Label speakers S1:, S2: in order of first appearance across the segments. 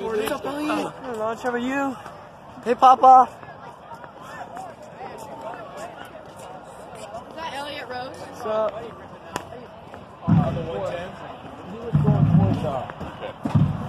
S1: What's up, Elliot?
S2: Hey, Launch, how are you? Hey, Papa.
S3: Is that Elliot Rose?
S2: What's up?
S1: On the 110?
S2: He was going towards uh,
S1: Emma!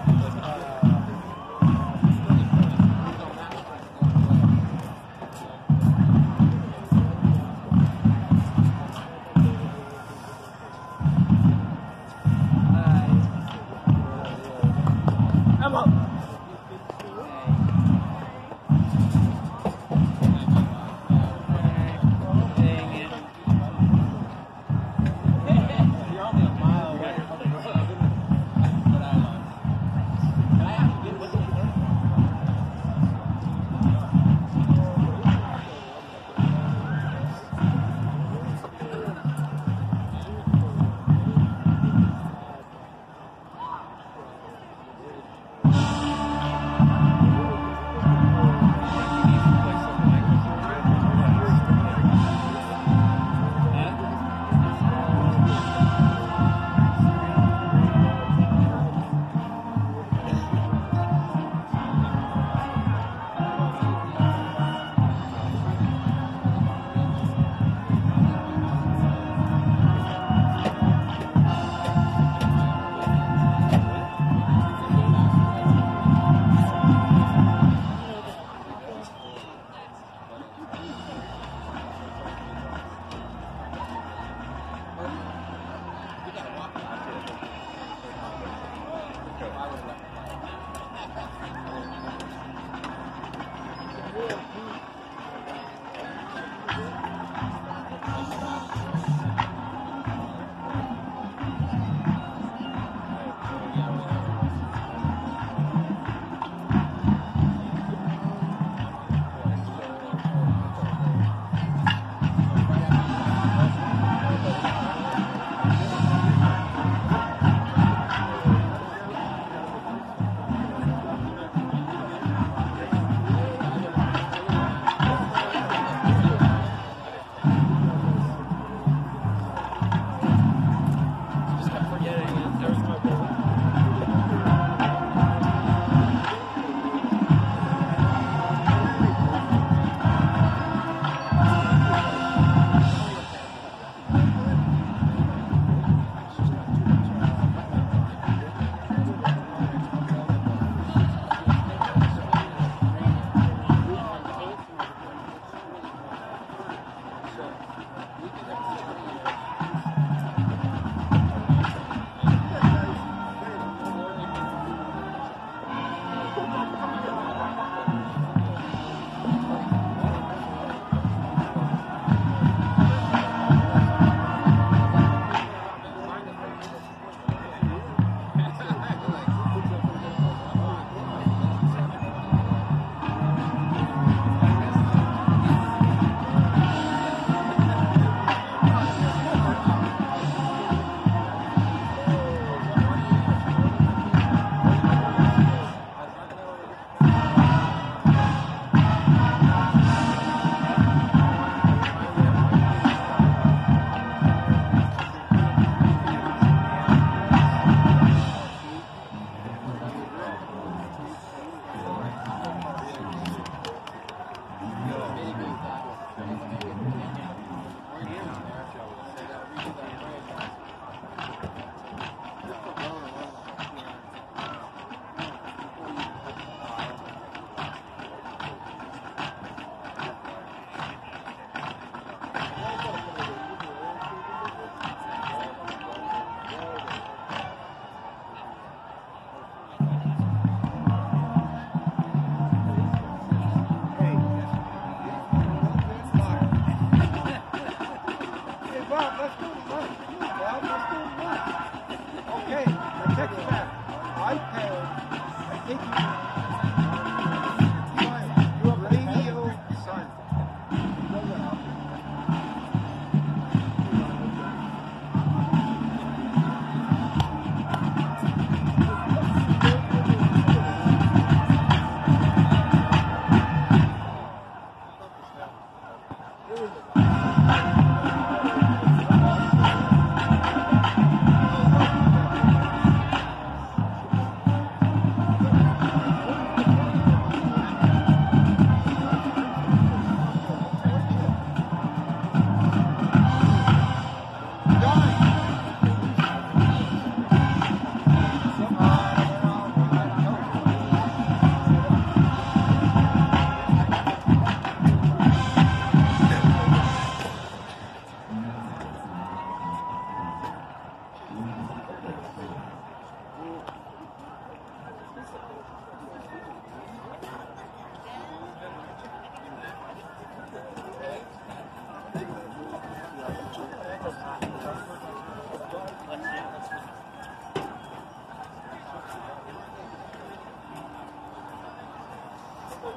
S4: Thank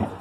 S2: you.